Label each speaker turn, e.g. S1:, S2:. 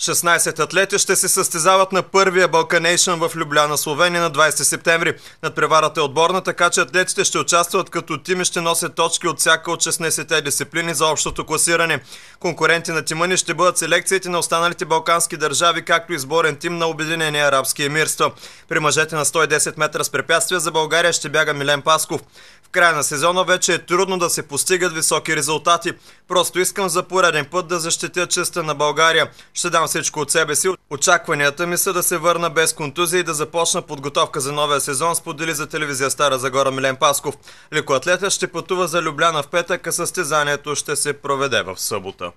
S1: 16 атлети ще се състезават на първия Балканейшън в Любляна, Словения на 20 септември. Надпреварата е отборна, така че атлетите ще участват като тим и ще носят точки от всяка от 16-те дисциплини за общото класиране. Конкуренти на тима ни ще бъдат селекциите на останалите балкански държави, както и сборен тим на Обединени арабски емирства. При мъжете на 110 метра с препятствия за България ще бяга Милен Пасков. В края на сезона вече е трудно да се постигат високи резултати. Просто искам за пореден път да защитя честа на България. Ще дам всичко от себе си. Очакванията ми са да се върна без контузия и да започна подготовка за новия сезон, сподели за телевизия Стара Загора Милен Пасков. Лекоатлетът ще пътува за Любляна в петък, а състезанието ще се проведе в събота.